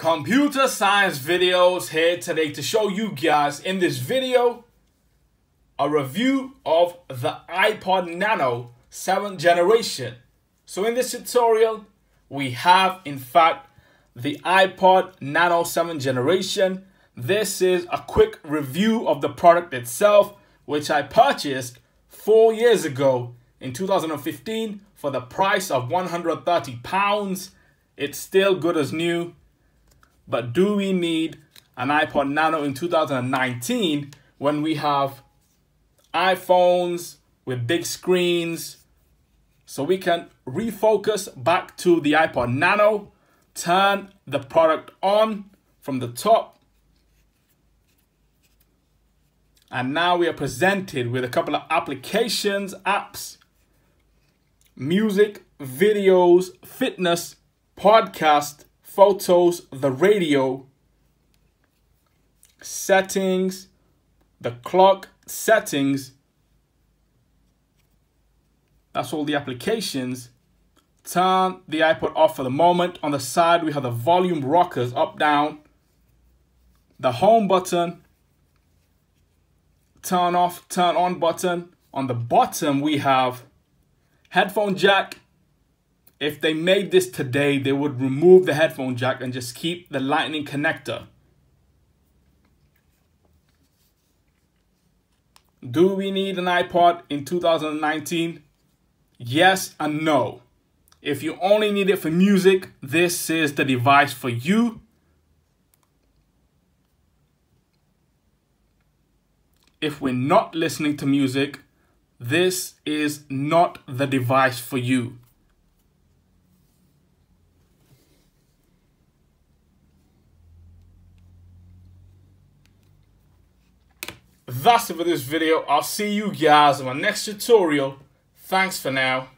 Computer science videos here today to show you guys in this video a review of the iPod Nano 7th generation. So in this tutorial we have in fact the iPod Nano 7th generation. This is a quick review of the product itself which I purchased four years ago in 2015 for the price of 130 pounds. It's still good as new but do we need an iPod Nano in 2019 when we have iPhones with big screens? So we can refocus back to the iPod Nano, turn the product on from the top. And now we are presented with a couple of applications, apps, music, videos, fitness, podcast, photos, the radio, settings, the clock settings. That's all the applications. Turn the iPod off for the moment. On the side, we have the volume rockers up, down. The home button. Turn off, turn on button. On the bottom, we have headphone jack, if they made this today, they would remove the headphone jack and just keep the lightning connector. Do we need an iPod in 2019? Yes and no. If you only need it for music, this is the device for you. If we're not listening to music, this is not the device for you. That's it for this video. I'll see you guys in my next tutorial. Thanks for now.